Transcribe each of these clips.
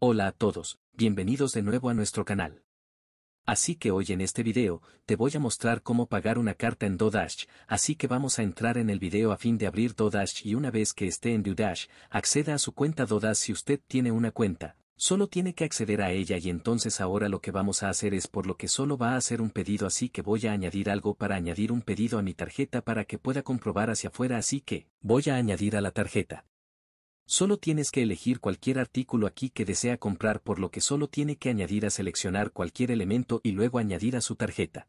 Hola a todos, bienvenidos de nuevo a nuestro canal. Así que hoy en este video, te voy a mostrar cómo pagar una carta en Dodash, así que vamos a entrar en el video a fin de abrir Dodash y una vez que esté en Dodash, acceda a su cuenta Dodash si usted tiene una cuenta. Solo tiene que acceder a ella y entonces ahora lo que vamos a hacer es por lo que solo va a hacer un pedido así que voy a añadir algo para añadir un pedido a mi tarjeta para que pueda comprobar hacia afuera así que, voy a añadir a la tarjeta. Solo tienes que elegir cualquier artículo aquí que desea comprar por lo que solo tiene que añadir a seleccionar cualquier elemento y luego añadir a su tarjeta.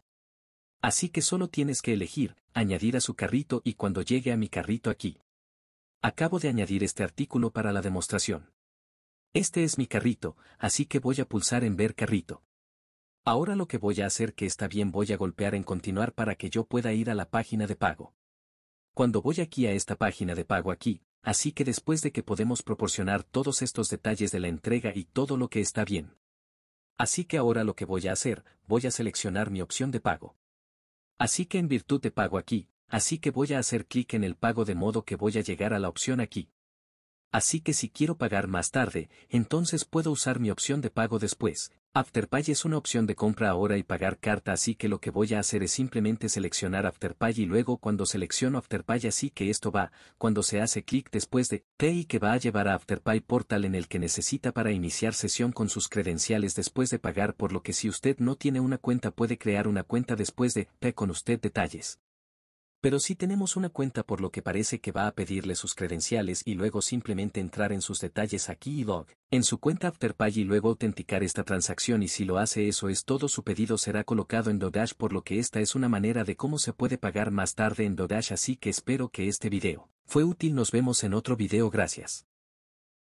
Así que solo tienes que elegir, añadir a su carrito y cuando llegue a mi carrito aquí. Acabo de añadir este artículo para la demostración. Este es mi carrito, así que voy a pulsar en ver carrito. Ahora lo que voy a hacer que está bien voy a golpear en continuar para que yo pueda ir a la página de pago. Cuando voy aquí a esta página de pago aquí, Así que después de que podemos proporcionar todos estos detalles de la entrega y todo lo que está bien. Así que ahora lo que voy a hacer, voy a seleccionar mi opción de pago. Así que en virtud de pago aquí, así que voy a hacer clic en el pago de modo que voy a llegar a la opción aquí. Así que si quiero pagar más tarde, entonces puedo usar mi opción de pago después, Afterpay es una opción de compra ahora y pagar carta así que lo que voy a hacer es simplemente seleccionar Afterpay y luego cuando selecciono Afterpay así que esto va, cuando se hace clic después de Pay que va a llevar a Afterpay portal en el que necesita para iniciar sesión con sus credenciales después de pagar por lo que si usted no tiene una cuenta puede crear una cuenta después de Pay con usted detalles. Pero si tenemos una cuenta por lo que parece que va a pedirle sus credenciales y luego simplemente entrar en sus detalles aquí y log, en su cuenta Afterpay y luego autenticar esta transacción y si lo hace eso es todo su pedido será colocado en Dodash por lo que esta es una manera de cómo se puede pagar más tarde en Dodash así que espero que este video fue útil nos vemos en otro video gracias.